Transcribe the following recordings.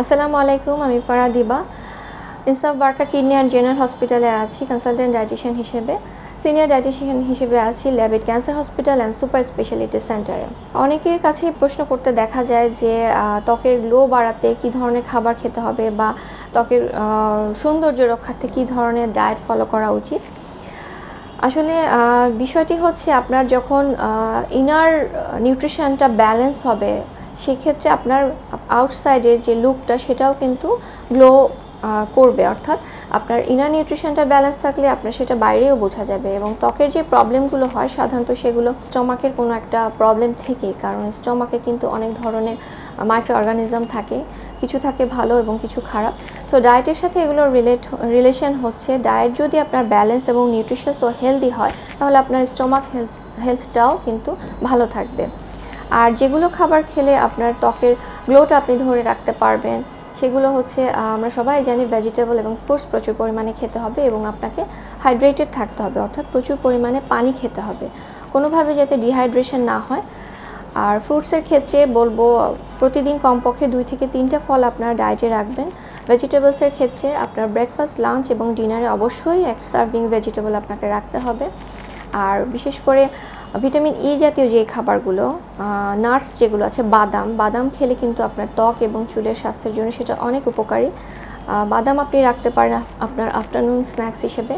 আসসালামু আলাইকুম, আমি ফারা দিবা। ইনসাফ বার্কা কিডনি অ্যান্ড জেনারেল হসপিটালে আছি কনসালটেন্ট ডায়েটিশিয়ান হিসেবে। সিনিয়র ডায়েটিশিয়ান হিসেবে আছি ল্যাবেট cancer hospital and super speciality সেন্টারে অনেকের কাছে প্রশ্ন করতে দেখা যায় যে ত্বকের গ্লো বাড়াতে কী ধরনের খাবার খেতে হবে বা ত্বকের সৌন্দর্য রক্ষার্থে কী ধরনের ডায়েট ফলো করা উচিত? আসলে বিষয়টি হচ্ছে আপনার যখন ইনার নিউট্রিশনটা ব্যালেন্স হবে সেক্ষেত্রে আপনার আউটসাইডের যে লুকটা সেটাও কিন্তু গ্লো করবে। অর্থাৎ আপনার ইনার নিউট্রিশনটা ব্যালেন্স থাকলে আপনার সেটা বাইরেও বোঝা যাবে এবং ত্বকের যে প্রবলেমগুলো হয়, সাধারণত সেগুলো স্টমাকের কোনো একটা প্রবলেম থেকেই, কারণ স্টমাকে কিন্তু অনেক ধরনের মাইক্রো অর্গানিজম থাকে। কিছু থাকে ভালো এবং কিছু খারাপ। সো ডায়েটের সাথে এগুলোর রিলেট রিলেশন হচ্ছে ডায়েট যদি আপনার ব্যালেন্স এবং নিউট্রিশাস ও হেলদি হয়, তাহলে আপনার স্টমাক হেলথ হেলথটাও কিন্তু ভালো থাকবে। আর যেগুলো খাবার খেলে আপনার ত্বকের গ্লোটা আপনি ধরে রাখতে পারবেন, সেগুলো হচ্ছে আমরা সবাই জানি ভেজিটেবল এবং ফ্রুটস প্রচুর পরিমাণে খেতে হবে এবং আপনাকে হাইড্রেটেড থাকতে হবে, অর্থাৎ প্রচুর পরিমাণে পানি খেতে হবে। কোনোভাবে যাতে ডিহাইড্রেশন না হয়। আর ফ্রুটসের ক্ষেত্রে বলব, প্রতিদিন কমপক্ষে দুই থেকে তিনটে ফল আপনার ডায়েটে রাখবেন। ভেজিটেবলসের ক্ষেত্রে আপনার ব্রেকফাস্ট লাঞ্চ এবং ডিনারে অবশ্যই এক সার্ভিং ভেজিটেবল আপনাকে রাখতে হবে। আর বিশেষ করে ভিটামিন ই জাতীয় যে খাবারগুলো নার্স যেগুলো আছে, বাদাম বাদাম খেলে কিন্তু আপনার ত্বক এবং চুলের স্বাস্থ্যের জন্য সেটা অনেক উপকারী। বাদাম আপনি রাখতে পারেন আপনার আফটারনুন স্ন্যাক্স হিসেবে।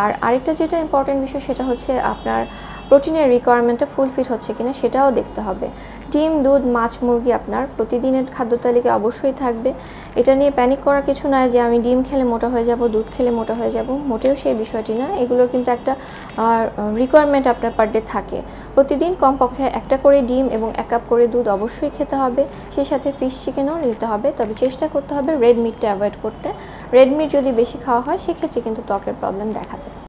আর আরেকটা যেটা ইম্পর্টেন্ট বিষয় সেটা হচ্ছে আপনার প্রোটিনের রিকোয়ারমেন্টটা ফুলফিল হচ্ছে কিনা সেটাও দেখতে হবে। ডিম, দুধ, মাছ, মুরগি আপনার প্রতিদিনের খাদ্য তালিকা অবশ্যই থাকবে। এটা নিয়ে প্যানিক করার কিছু নয় যে আমি ডিম খেলে মোটা হয়ে যাব, দুধ খেলে মোটা হয়ে যাব, মোটেও সেই বিষয়টি না। এগুলোর কিন্তু একটা রিকোয়ারমেন্ট আপনার পার ডে থাকে। প্রতিদিন কমপক্ষে একটা করে ডিম এবং এক কাপ করে দুধ অবশ্যই খেতে হবে। সেই সাথে ফিশ চিকেনও নিতে হবে। তবে চেষ্টা করতে হবে রেড মিটটা অ্যাভয়েড করতে। রেড মিট যদি বেশি খাওয়া হয়, সেক্ষেত্রে কিন্তু ত্বকের প্রবলেম দেখা যায়।